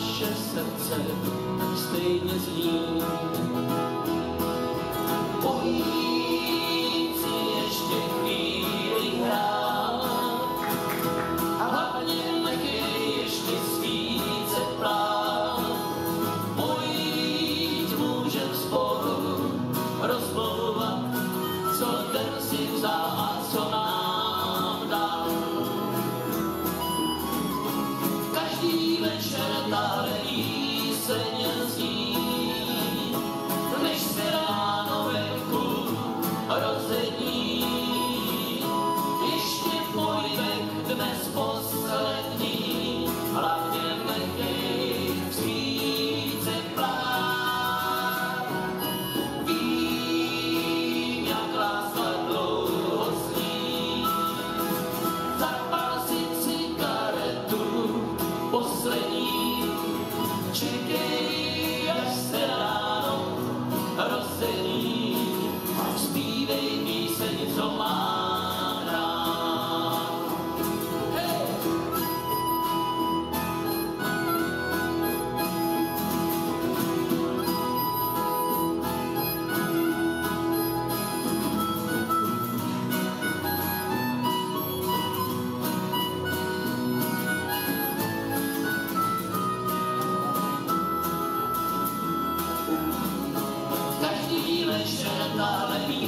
naše srdce tak stejně zní. Pojí te querias será. la la